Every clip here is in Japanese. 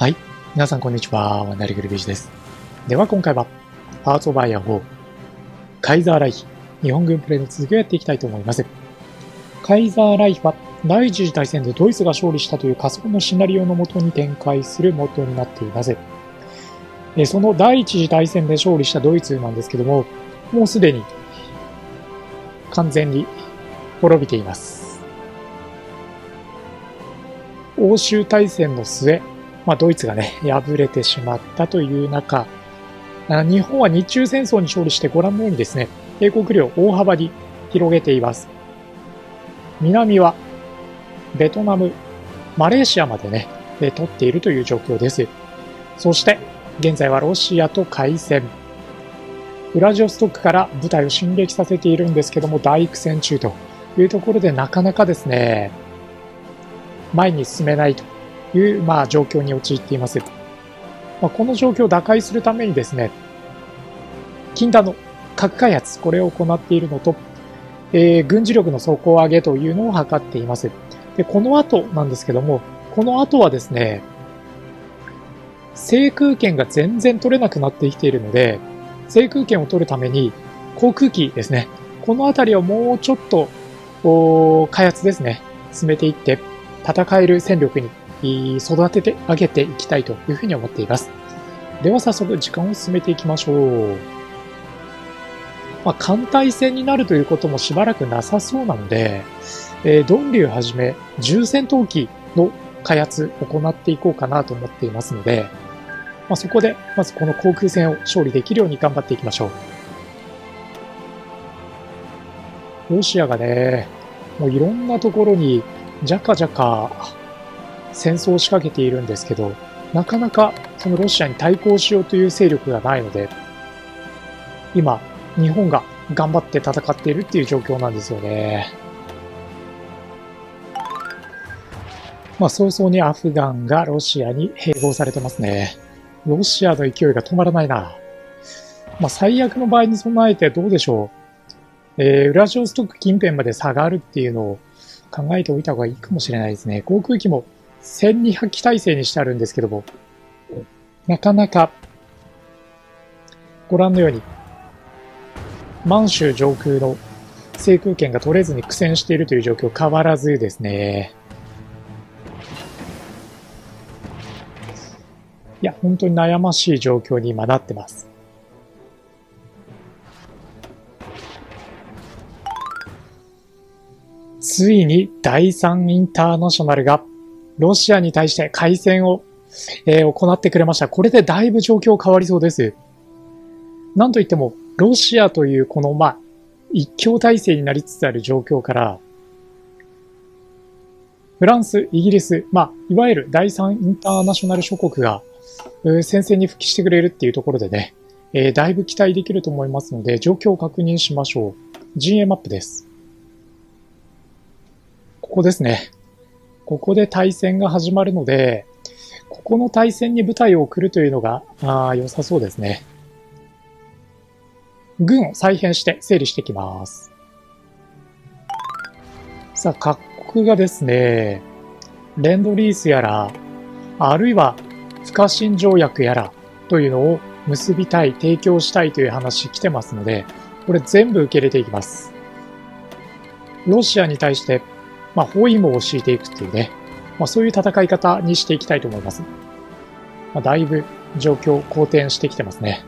はい。皆さんこんにちは。ワナリグルビージです。では今回は、パーツオバイヤー4、カイザーライヒ、日本軍プレイの続きをやっていきたいと思います。カイザーライヒは、第一次大戦でドイツが勝利したという仮想のシナリオのもとに展開するモットーになっています。その第一次大戦で勝利したドイツなんですけども、もうすでに完全に滅びています。欧州大戦の末、まあ、ドイツがね、敗れてしまったという中、日本は日中戦争に勝利してご覧のようにですね、帝国領を大幅に広げています。南はベトナム、マレーシアまでね、取っているという状況です。そして、現在はロシアと海戦。ウラジオストックから部隊を進撃させているんですけども、大苦戦中というところでなかなかですね、前に進めないという、まあ、状況に陥っています。まあ、この状況を打開するためにですね、禁断の核開発、これを行っているのと、えー、軍事力の底上げというのを図っています。で、この後なんですけども、この後はですね、制空権が全然取れなくなってきているので、制空権を取るために航空機ですね。このあたりをもうちょっと、開発ですね。進めていって、戦える戦力に育ててあげていきたいというふうに思っています。では早速時間を進めていきましょう。まあ、艦隊戦になるということもしばらくなさそうなので、えー、ドンリューはじめ重戦闘機の開発を行っていこうかなと思っていますので、まあ、そこでまずこの航空戦を勝利できるように頑張っていきましょう。ロシアがね、もういろんなところにじゃかじゃか戦争を仕掛けているんですけど、なかなかそのロシアに対抗しようという勢力がないので、今、日本が頑張って戦っているっていう状況なんですよね。まあ、早々にアフガンがロシアに併合されてますね。ロシアの勢いが止まらないな。まあ、最悪の場合に備えてどうでしょう。えー、ウラジオストック近辺まで下がるっていうのを考えておいた方がいいかもしれないですね。航空機も1200機体制にしてあるんですけども、なかなか、ご覧のように、満州上空の制空権が取れずに苦戦しているという状況変わらずですね。いや、本当に悩ましい状況に今なってます。ついに第三インターナショナルがロシアに対して開戦を、えー、行ってくれました。これでだいぶ状況変わりそうです。なんといっても、ロシアというこの、まあ、一強体制になりつつある状況から、フランス、イギリス、まあ、いわゆる第三インターナショナル諸国が、戦線に復帰してくれるっていうところでね、えー、だいぶ期待できると思いますので、状況を確認しましょう。陣営マップです。ここですね。ここで対戦が始まるので、ここの対戦に部隊を送るというのが、あ良さそうですね。軍を再編して整理していきます。さあ、各国がですね、レンドリースやら、あるいは不可侵条約やらというのを結びたい、提供したいという話来てますので、これ全部受け入れていきます。ロシアに対してまあ、包囲網を敷いていくっていうね、まあ、そういう戦い方にしていきたいと思います。まあ、だいぶ状況好転してきてますね。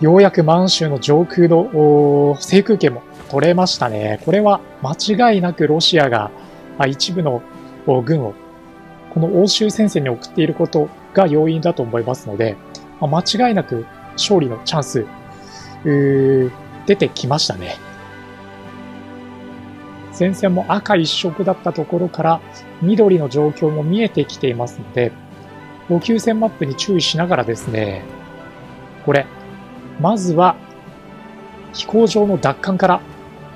ようやく満州の上空の制空権も取れましたね。これは間違いなくロシアが一部の軍をこの欧州戦線に送っていることが要因だと思いますので、間違いなく勝利のチャンス、出てきましたね。前線も赤一色だったところから緑の状況も見えてきていますので、補給線マップに注意しながらですね、これ、まずは飛行場の奪還から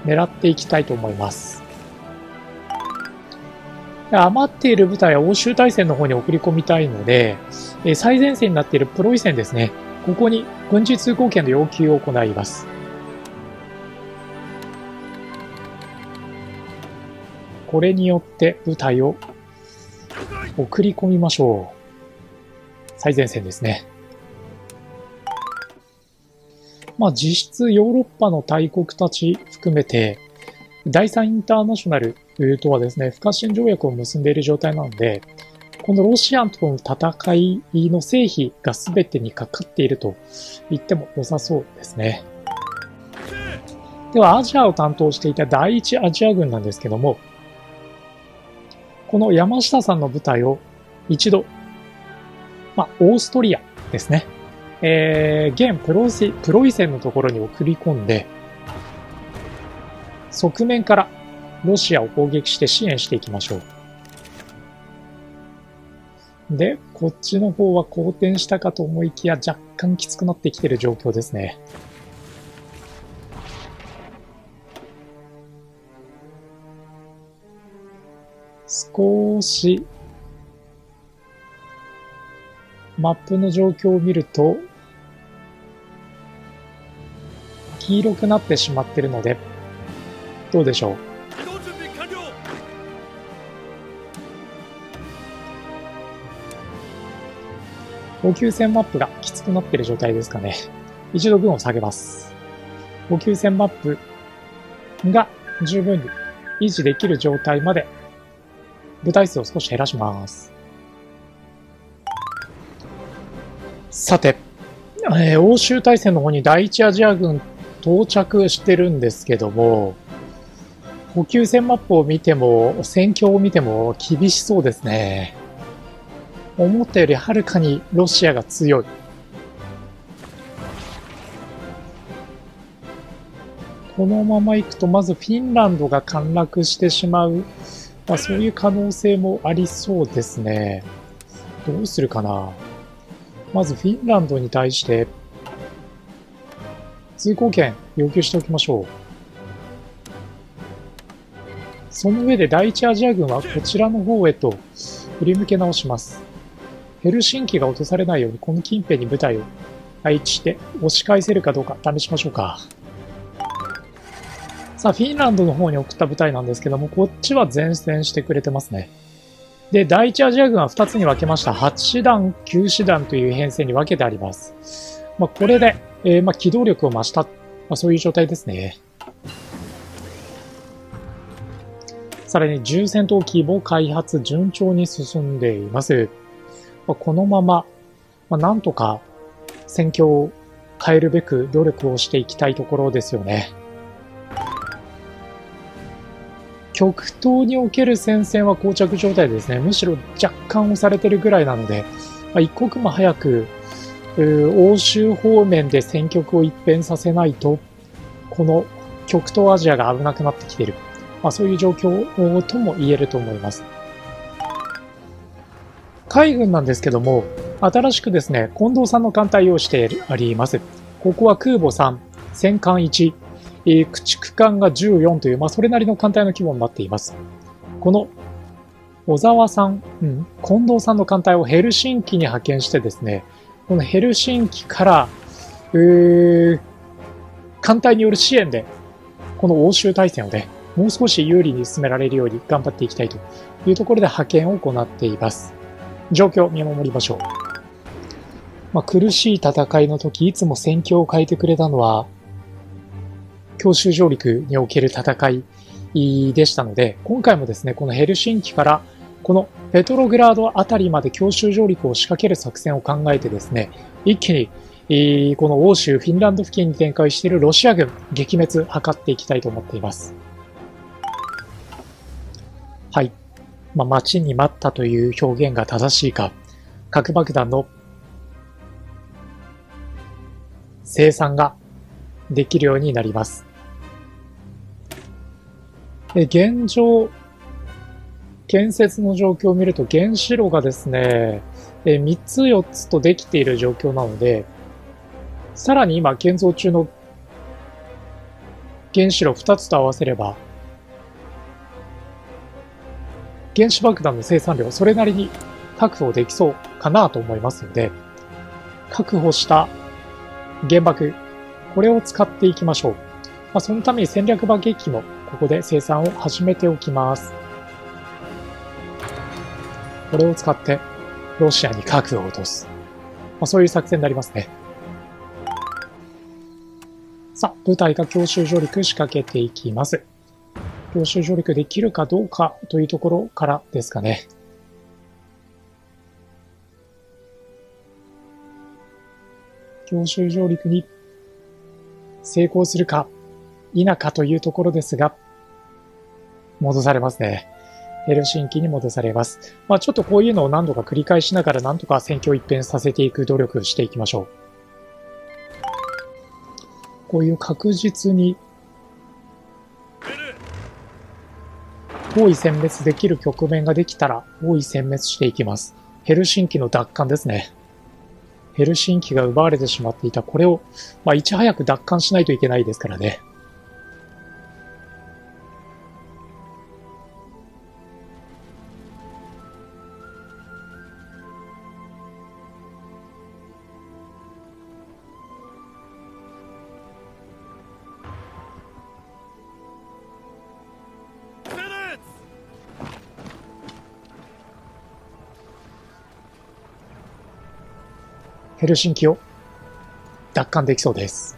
狙っていきたいと思います。余っている部隊は欧州大戦の方に送り込みたいので、最前線になっているプロイセンですね。ここに軍事通行権の要求を行います。これによって部隊を送り込みましょう最前線ですね。まあ実質ヨーロッパの大国たち含めて、第三インターナショナルとはですね、不可侵条約を結んでいる状態なので、このロシアとの戦いの成否が全てにかかっていると言っても良さそうですね。では、アジアを担当していた第一アジア軍なんですけども、この山下さんの部隊を一度、まあ、オーストリアですね。えー、現プロイプロイセンのところに送り込んで、側面からロシアを攻撃して支援していきましょう。で、こっちの方は好転したかと思いきや若干きつくなってきてる状況ですね。少しマップの状況を見ると黄色くなってしまってるのでどうでしょう？補給線マップがきつくなってる状態ですかね。一度軍を下げます。補給線マップが十分に維持できる状態まで部隊数を少し減らします。さて、えー、欧州大戦の方に第一アジア軍到着してるんですけども、補給線マップを見ても、戦況を見ても厳しそうですね。思ったよりはるかにロシアが強い。このまま行くと、まずフィンランドが陥落してしまう。まあ、そういう可能性もありそうですね。どうするかな。まずフィンランドに対して、通行権要求しておきましょう。その上で第一アジア軍はこちらの方へと振り向け直します。ヘルシンキが落とされないようにこの近辺に部隊を配置して押し返せるかどうか試しましょうか。さあ、フィンランドの方に送った部隊なんですけども、こっちは前線してくれてますね。で、第一アジア軍は2つに分けました。8師団、9師団という編成に分けてあります。まあ、これで、えー、まあ、機動力を増した、まあ、そういう状態ですね。さらに重戦闘機も開発順調に進んでいます。まあこのまま、まあなんとか戦況を変えるべく努力をしていきたいところですよね。極東における戦線は膠着状態ですね。むしろ若干押されてるぐらいなので、まあ、一刻も早く欧州方面で戦局を一変させないと、この極東アジアが危なくなってきている。まあ、そういう状況とも言えると思います。海軍なんですけども、新しくですね、近藤さんの艦隊をしてあります。ここは空母3、戦艦1、えー、駆逐艦が14という、まあ、それなりの艦隊の規模になっています。この小沢さん、うん、近藤さんの艦隊をヘルシンキに派遣してですね、このヘルシンキから、えー、艦隊による支援で、この欧州大戦をね、もう少し有利に進められるように頑張っていきたいというところで派遣を行っています。状況を見守りましょう。まあ、苦しい戦いの時、いつも戦況を変えてくれたのは、強襲上陸における戦いでしたので、今回もですね、このヘルシンキからこのペトログラードあたりまで強襲上陸を仕掛ける作戦を考えてですね、一気にこの欧州、フィンランド付近に展開しているロシア軍、撃滅図っていきたいと思っています。はい。まあ、待ちに待ったという表現が正しいか、核爆弾の生産ができるようになります。現状、建設の状況を見ると原子炉がですね、え3つ4つとできている状況なので、さらに今建造中の原子炉2つと合わせれば、原子爆弾の生産量、それなりに確保できそうかなと思いますので、確保した原爆、これを使っていきましょう。まあ、そのために戦略爆撃機もここで生産を始めておきます。これを使ってロシアに核を落とす。まあ、そういう作戦になりますね。さあ、部隊が強襲上陸仕掛けていきます。強襲上陸できるかどうかというところからですかね。強襲上陸に成功するか否かというところですが、戻されますね。ヘルシンキに戻されます。まあちょっとこういうのを何度か繰り返しながらなんとか戦況を一変させていく努力をしていきましょう。こういう確実に遠い殲滅できる局面ができたら、遠い殲滅していきます。ヘルシンキの奪還ですね。ヘルシンキが奪われてしまっていた。これを、まあ、いち早く奪還しないといけないですからね。ヘルシンキを奪還できそうです。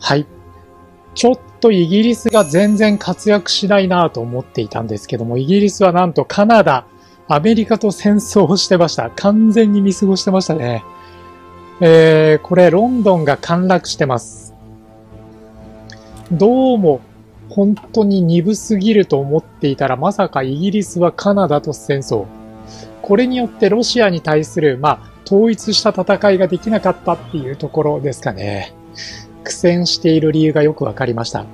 はい。ちょっとイギリスが全然活躍しないなと思っていたんですけども、イギリスはなんとカナダ、アメリカと戦争をしてました。完全に見過ごしてましたね。えー、これロンドンが陥落してます。どうも本当に鈍すぎると思っていたらまさかイギリスはカナダと戦争。これによってロシアに対する、まあ、統一した戦いができなかったっていうところですかね。苦戦している理由がよくわかりました。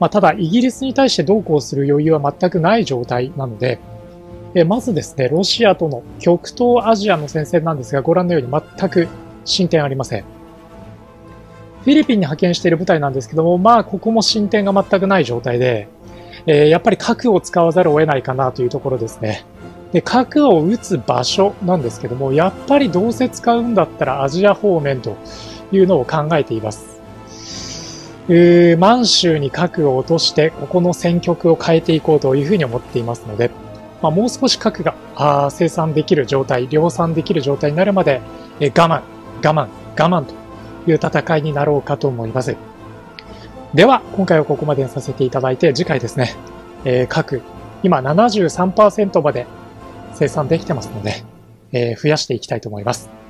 まあ、ただ、イギリスに対してどうこうする余裕は全くない状態なので、えまずですね、ロシアとの極東アジアの戦線なんですが、ご覧のように全く進展ありません。フィリピンに派遣している部隊なんですけども、まあ、ここも進展が全くない状態で、えー、やっぱり核を使わざるを得ないかなというところですね。で、核を撃つ場所なんですけども、やっぱりどうせ使うんだったらアジア方面というのを考えています。ー満州に核を落として、ここの戦局を変えていこうというふうに思っていますので、まあ、もう少し核があ生産できる状態、量産できる状態になるまで、え我慢、我慢、我慢という戦いになろうかと思います。では、今回はここまでにさせていただいて、次回ですね、えー、核、今73%まで生産できてますので、えー、増やしていきたいと思います。